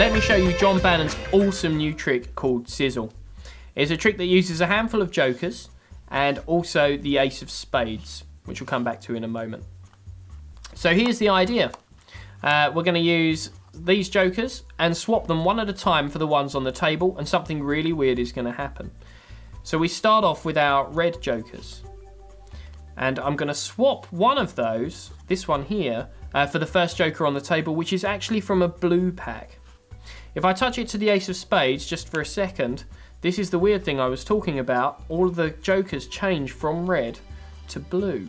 let me show you John Bannon's awesome new trick called Sizzle. It's a trick that uses a handful of jokers and also the ace of spades, which we'll come back to in a moment. So here's the idea. Uh, we're going to use these jokers and swap them one at a time for the ones on the table and something really weird is going to happen. So we start off with our red jokers. And I'm going to swap one of those, this one here, uh, for the first joker on the table, which is actually from a blue pack. If I touch it to the ace of spades just for a second, this is the weird thing I was talking about. All of the jokers change from red to blue.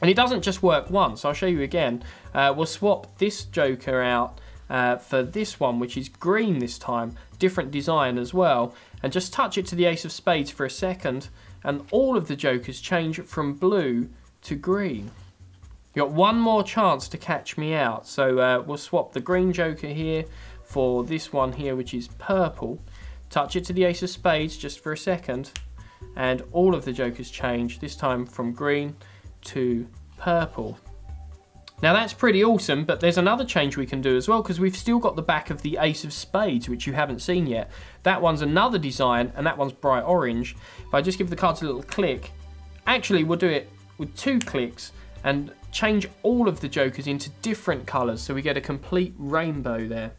And it doesn't just work once, I'll show you again. Uh, we'll swap this joker out uh, for this one, which is green this time, different design as well, and just touch it to the ace of spades for a second, and all of the jokers change from blue to green. You got one more chance to catch me out, so uh, we'll swap the green joker here for this one here, which is purple. Touch it to the ace of spades just for a second, and all of the jokers change, this time from green to purple. Now that's pretty awesome, but there's another change we can do as well because we've still got the back of the Ace of Spades, which you haven't seen yet. That one's another design, and that one's bright orange. If I just give the cards a little click, actually we'll do it with two clicks and change all of the jokers into different colours so we get a complete rainbow there.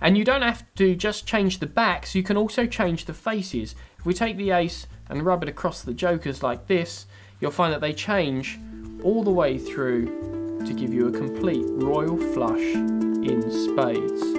And you don't have to just change the backs, you can also change the faces. If we take the ace and rub it across the jokers like this, you'll find that they change all the way through to give you a complete royal flush in spades.